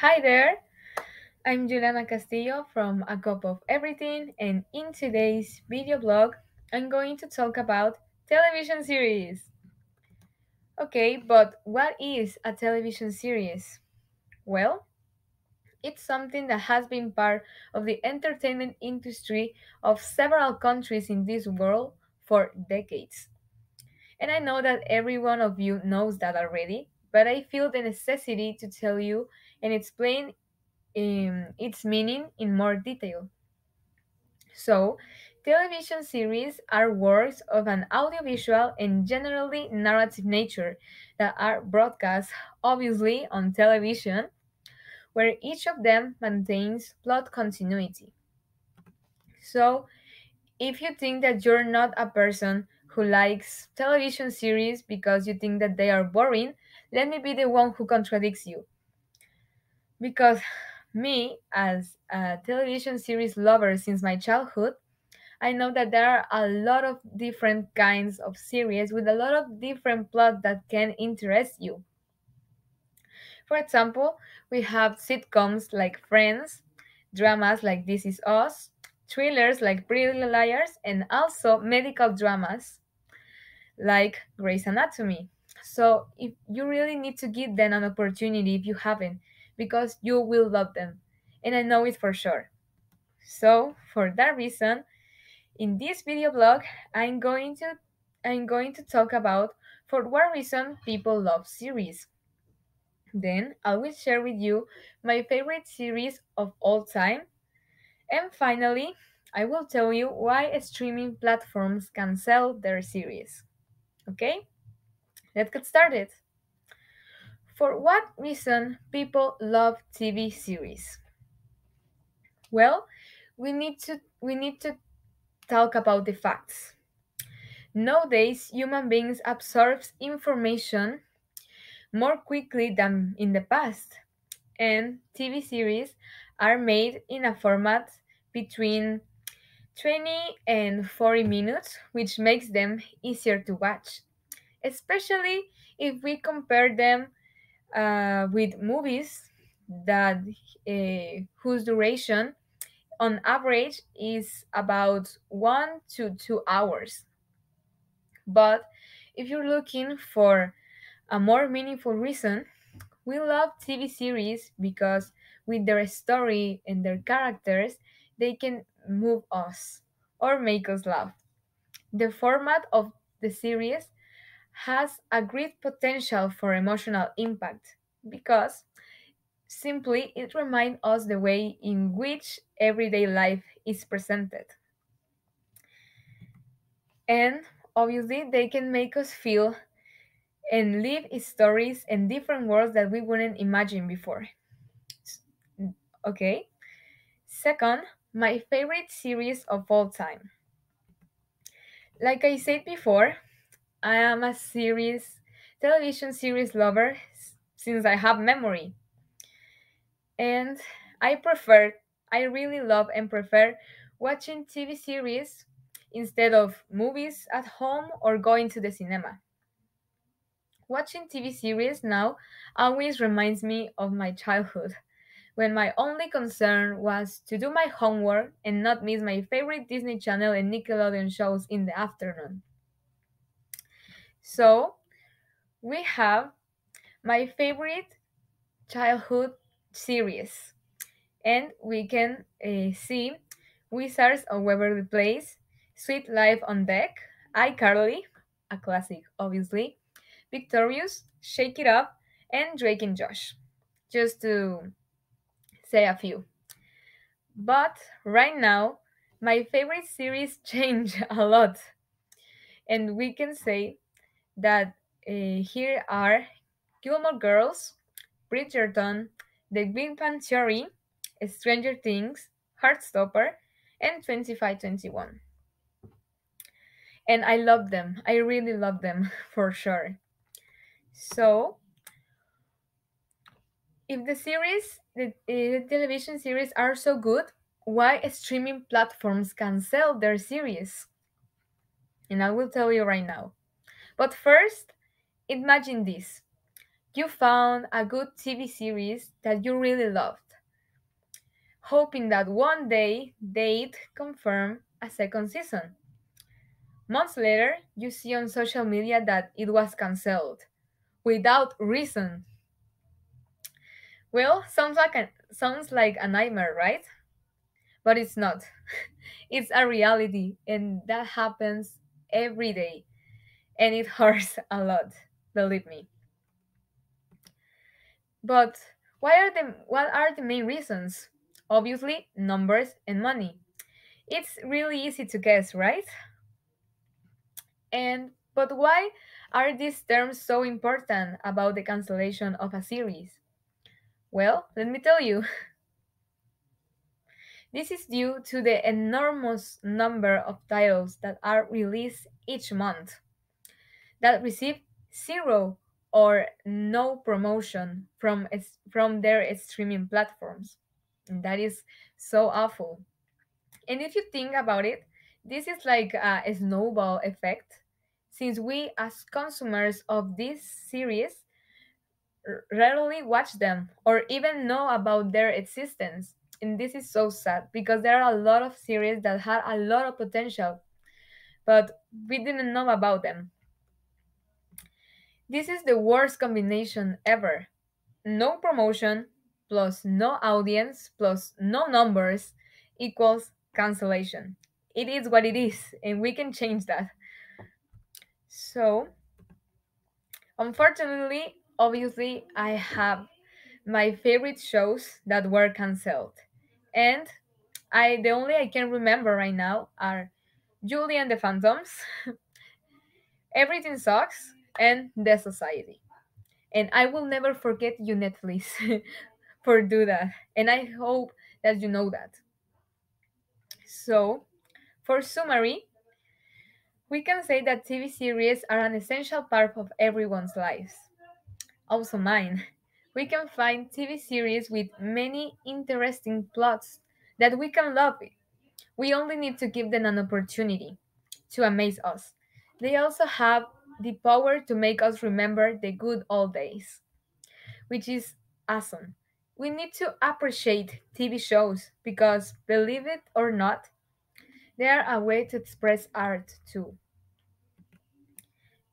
Hi there, I'm Yulianna Castillo from A Cup of Everything, and in today's video blog, I'm going to talk about television series. Okay, but what is a television series? Well, it's something that has been part of the entertainment industry of several countries in this world for decades. And I know that every one of you knows that already, but I feel the necessity to tell you and explain um, its meaning in more detail. So, television series are works of an audiovisual and generally narrative nature that are broadcast, obviously, on television, where each of them maintains plot continuity. So, if you think that you're not a person who likes television series because you think that they are boring, let me be the one who contradicts you. Because me, as a television series lover since my childhood, I know that there are a lot of different kinds of series with a lot of different plots that can interest you. For example, we have sitcoms like Friends, dramas like This Is Us, thrillers like Pretty Liars, and also medical dramas like Grey's Anatomy. So, if you really need to give them an opportunity if you haven't, because you will love them, and I know it for sure. So, for that reason, in this video blog, I'm going to I'm going to talk about for what reason people love series. Then I will share with you my favorite series of all time. And finally, I will tell you why streaming platforms can sell their series. Okay? Let's get started. For what reason people love TV series? Well, we need to we need to talk about the facts. Nowadays, human beings absorbs information more quickly than in the past, and TV series are made in a format between 20 and 40 minutes, which makes them easier to watch, especially if we compare them uh, with movies that uh, whose duration on average is about one to two hours. But if you're looking for a more meaningful reason, we love TV series because with their story and their characters, they can move us or make us laugh. The format of the series has a great potential for emotional impact because simply it reminds us the way in which everyday life is presented. And obviously, they can make us feel and live stories in different worlds that we wouldn't imagine before. Okay. Second, my favorite series of all time. Like I said before, I am a series, television series lover since I have memory. And I prefer, I really love and prefer watching TV series instead of movies at home or going to the cinema. Watching TV series now always reminds me of my childhood, when my only concern was to do my homework and not miss my favorite Disney Channel and Nickelodeon shows in the afternoon. So, we have my favorite childhood series, and we can uh, see Wizards of Waverly Place, Sweet Life on Deck, iCarly, a classic, obviously, Victorious, Shake It Up, and Drake and Josh, just to say a few. But right now, my favorite series change a lot, and we can say that uh, here are Gilmore Girls, Bridgerton, The Big Bang Theory, Stranger Things, Heartstopper, and 2521. And I love them. I really love them for sure. So, if the series, the, the television series are so good, why streaming platforms cancel their series? And I will tell you right now. But first, imagine this. you found a good TV series that you really loved, hoping that one day they'd confirm a second season. Months later, you see on social media that it was cancelled without reason. Well, sounds like a, sounds like a nightmare, right? But it's not. it's a reality and that happens every day and it hurts a lot, believe me. But why are the what are the main reasons? Obviously, numbers and money. It's really easy to guess, right? And but why are these terms so important about the cancellation of a series? Well, let me tell you. This is due to the enormous number of titles that are released each month that receive zero or no promotion from from their streaming platforms. And that is so awful. And if you think about it, this is like a snowball effect since we as consumers of this series rarely watch them or even know about their existence. And this is so sad because there are a lot of series that had a lot of potential, but we didn't know about them. This is the worst combination ever. No promotion plus no audience plus no numbers equals cancellation. It is what it is, and we can change that. So, unfortunately, obviously, I have my favorite shows that were cancelled. And I the only I can remember right now are Julie and the Phantoms, Everything Sucks, and The Society. And I will never forget you, Netflix, for do that. And I hope that you know that. So, for summary, we can say that TV series are an essential part of everyone's lives, also mine. We can find TV series with many interesting plots that we can love. We only need to give them an opportunity to amaze us. They also have the power to make us remember the good old days, which is awesome. We need to appreciate TV shows because, believe it or not, they are a way to express art too.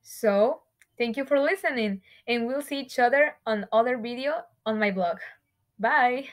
So, thank you for listening, and we'll see each other on other video on my blog. Bye!